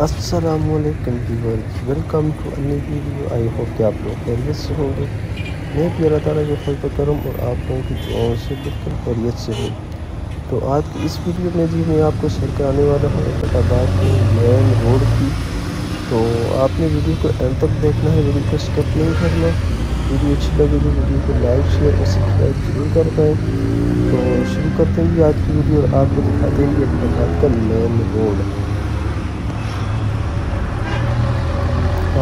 السلام علیکم viewers, welcome to any video. I hope کہ آپ لوگ خیریت سے ہوں گے۔ میں بھی اللہ تعالیٰ جو فضل کرم اور آپ لوگوں کی دعاؤں سے بالکل خیریت سے ہوں۔ تو آج کی اس ویڈیو میں جی میں آپ کو شیئر کرانے والا ہوں ایک آباد کے مین روڈ کی۔ تو آپ نے ویڈیو کو اینڈ تک دیکھنا ہے، ویڈیو کو اسکپ نہیں کرنا۔ ویڈیو اچھی لگے تو ویڈیو کو لائک شیئر اور سبسکرائب ضرور کر پائیں تو شروع کرتے ہیں جی آج کی ویڈیو اور آپ کو دکھاتے ہیں جی کہ آباد کا مین روڈ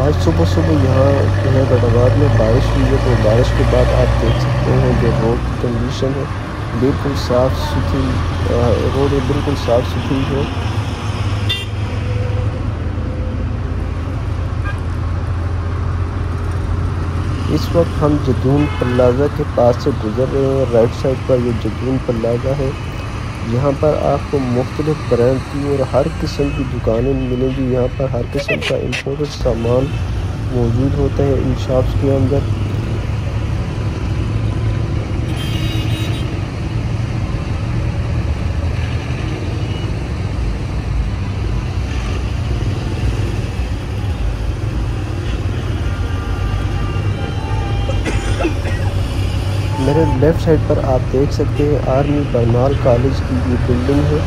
آج صبح صبح یہاں جو ہے آباد میں بارش ہوئی ہے تو بارش کے بعد آپ دیکھ سکتے ہیں جو روڈ کی کنڈیشن ہے۔ بالکل صاف ستھری روڈ بالکل صاف ستھری ہے۔ اس وقت ہم جدون پلازہ کے پاس سے گزر رہے ہیں رائٹ سائڈ پر یہ جدون پلازہ ہے۔ یہاں پر آپ کو مختلف برانڈ کی اور ہر قسم کی دکانیں ملیں گی۔ یہاں پر ہر قسم کا امپورٹڈ سامان موجود ہوتا ہے، ان شاپس کے اندر۔ میرے لیفٹ سائڈ پر آپ دیکھ سکتے ہیں آرمی برنال کالج کی یہ بلڈنگ ہے۔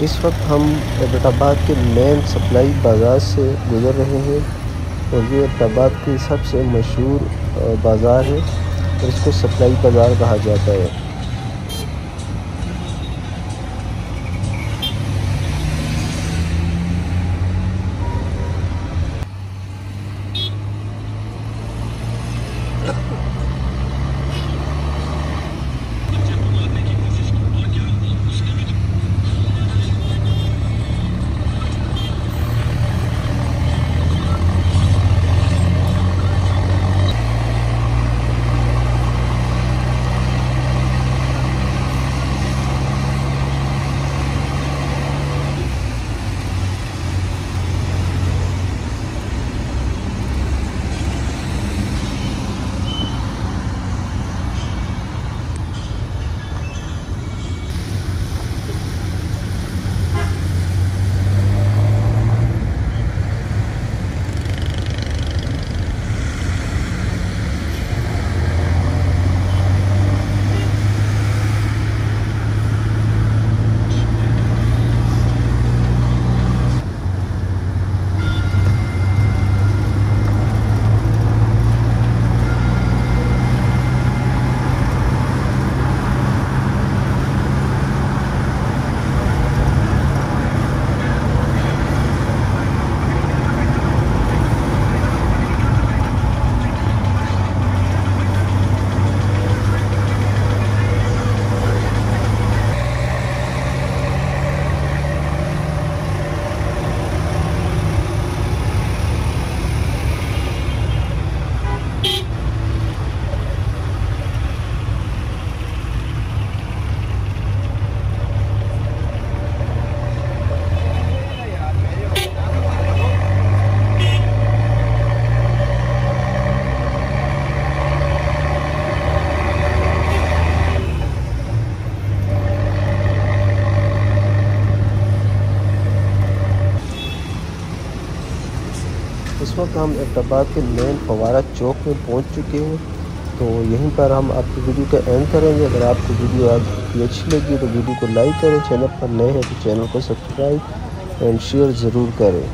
اس وقت ہم ایبٹ آباد کے مین سپلائی بازار سے گزر رہے ہیں اور یہ ایبٹ آباد کی سب سے مشہور بازار ہے اور اس کو سپلائی بازار کہا جاتا ہے۔ اس وقت ہم آباد کے مین فوارہ چوک میں پہنچ چکے ہیں۔ تو یہیں پر ہم آپ کی ویڈیو کا اینڈ کریں گے۔ اگر آپ کو ویڈیو آپ کی اچھی لگی تو ویڈیو کو لائک کریں۔ چینل پر نئے ہیں تو چینل کو سبسکرائب اینڈ شیئر ضرور کریں۔